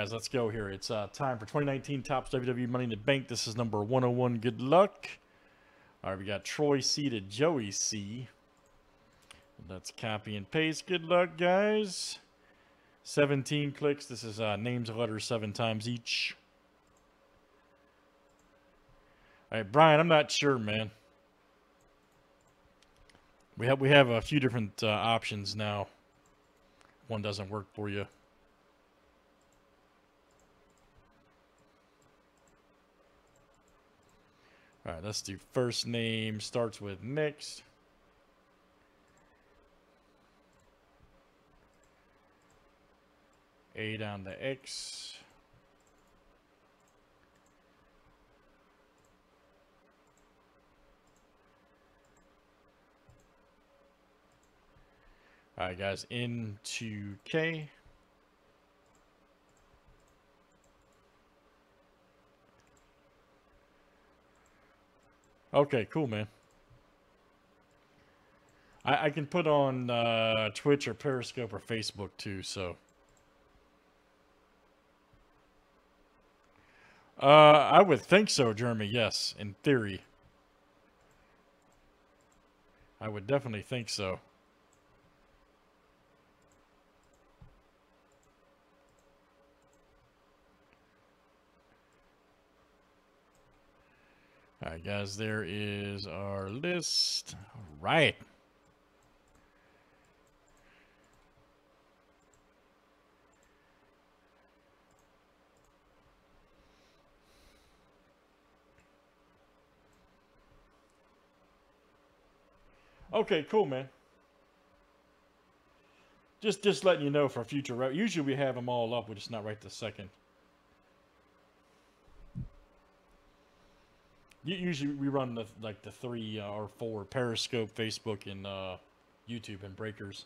Guys, let's go here. It's uh, time for 2019 Topps WWE Money in the Bank. This is number 101. Good luck. All right, we got Troy C to Joey C. Let's copy and paste. Good luck, guys. 17 clicks. This is uh, names of letters seven times each. All right, Brian, I'm not sure, man. We have we have a few different uh, options now. One doesn't work for you. All right, let's do first name starts with next. A down to X. All right, guys, into K. Okay, cool, man. I, I can put on uh, Twitch or Periscope or Facebook too, so. Uh, I would think so, Jeremy. Yes, in theory. I would definitely think so. All right, guys, there is our list. All right. Okay, cool, man. Just just letting you know for future. Usually we have them all up, we're just not right this second. Usually we run the like the three uh, or four Periscope, Facebook, and uh, YouTube and breakers.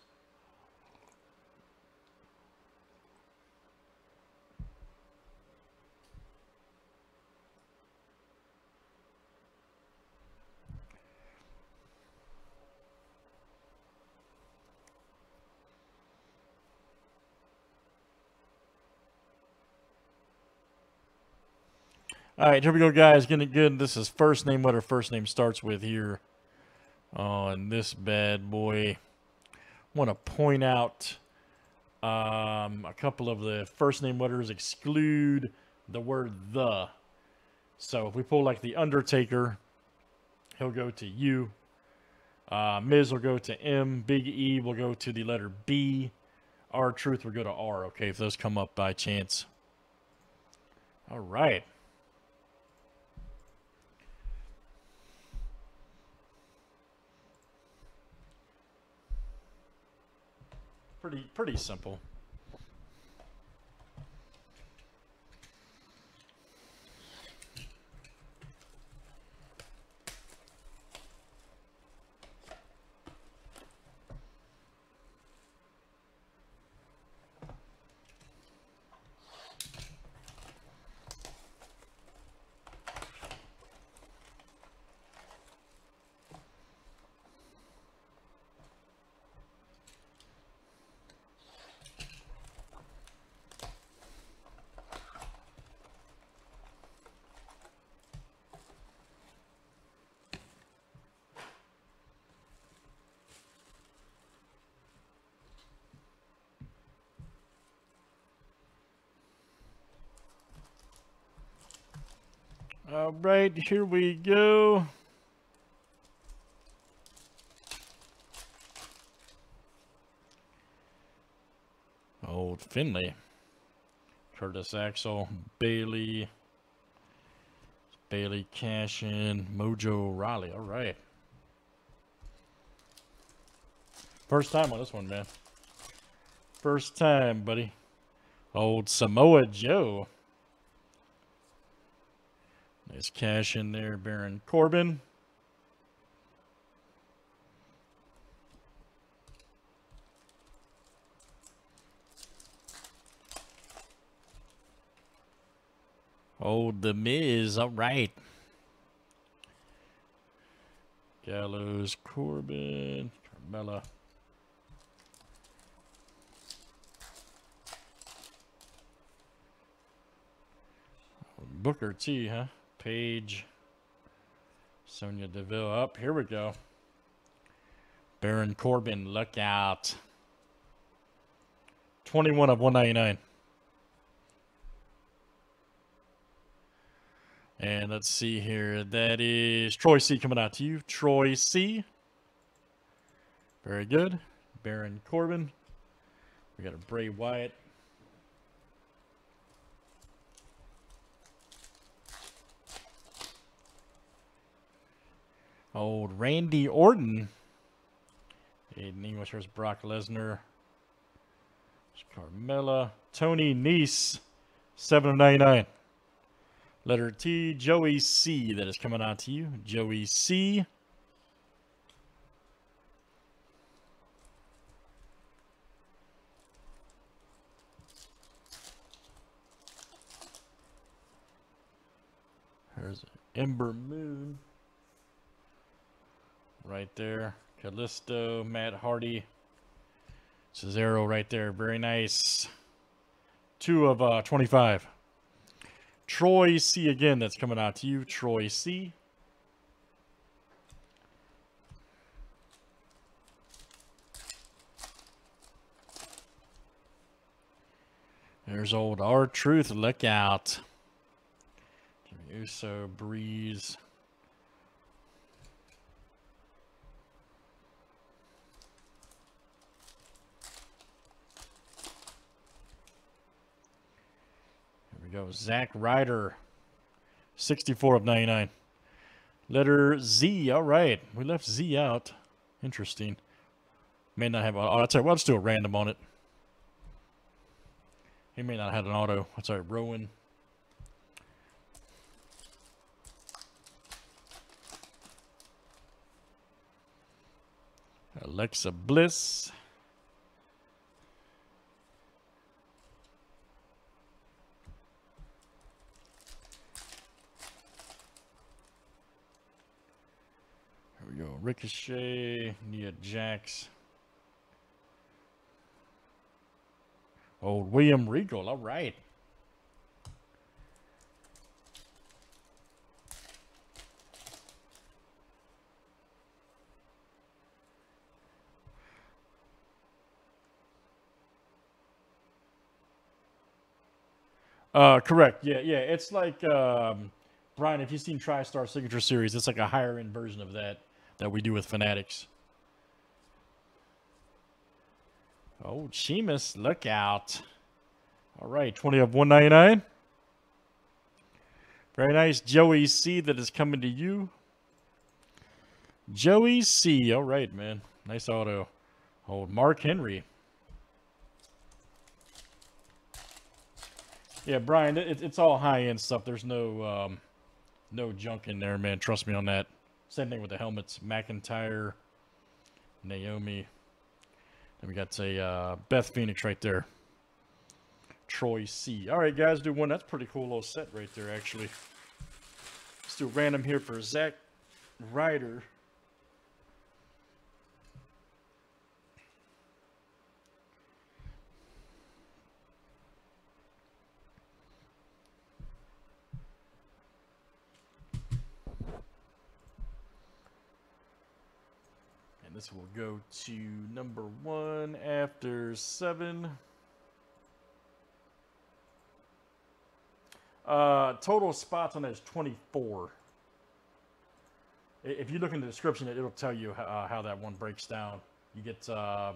All right, here we go, guys. Getting good. This is first name, what her first name starts with here on this bad boy. want to point out um, a couple of the first name letters exclude the word the. So if we pull like the Undertaker, he'll go to U. Uh, Miz will go to M. Big E will go to the letter B. R-Truth will go to R, okay, if those come up by chance. All right. Pretty, pretty simple. All right, here we go. Old Finley. Curtis Axel, Bailey, Bayley Cashin, Mojo Rawley. All right. First time on this one, man. First time, buddy. Old Samoa Joe. Nice cash in there, Baron Corbin. Oh, The Miz. All right. Gallows, Corbin, Carmella. Booker T, huh? Paige. Sonya Deville up. Here we go. Baron Corbin, look out. 21 of 199. And let's see here. That is Troy C coming out to you. Troy C. Very good. Baron Corbin. We got a Bray Wyatt. Old Randy Orton. Aiden English, there's Brock Lesnar. Carmella. Tony Nese, 7 of 99. Letter T, Joey C. That is coming out to you. Joey C. There's Ember Moon. Right there. Kalisto, Matt Hardy. Cesaro right there. Very nice. Two of uh, 25. Troy C again. That's coming out to you. Troy C. There's old R-Truth. Look out. Jimmy Uso, Breeze. Go. Zack Ryder, 64 of 99. Letter Z. All right. We left Z out. Interesting. May not have. Oh, that's right. Well, let's do a random on it. He may not have had an auto. That's all right. Rowan. Alexa Bliss. We go. Ricochet, Nia Jax. Old William Regal. All right. Uh, correct. Yeah, yeah. It's like um, Brian. If you've seen TriStar Signature Series, it's like a higher end version of that that we do with Fanatics. Oh, Sheamus, look out. All right, 20 of 199. Very nice. Joey C that is coming to you. Joey C. All right, man. Nice auto. Oh, Mark Henry. Yeah, Brian, it, it's all high-end stuff. There's no um, no junk in there, man. Trust me on that. Same thing with the helmets. McIntyre, Naomi. Then we got a uh, Beth Phoenix right there. Troy C. All right, guys, do one. That's pretty cool little set right there, actually. Let's do random here for Zack Ryder. This will go to number one after seven. Uh, total spots on that is 24. If you look in the description, it'll tell you uh, how that one breaks down. You get, uh,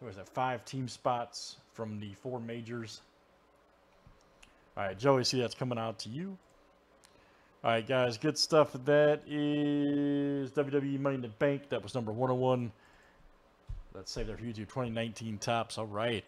what is that, five team spots from the four majors. All right, Joey, see that's coming out to you. All right, guys, good stuff. That is WWE Money in the Bank. That was number 101. Let's save there for YouTube 2019 Topps. All right.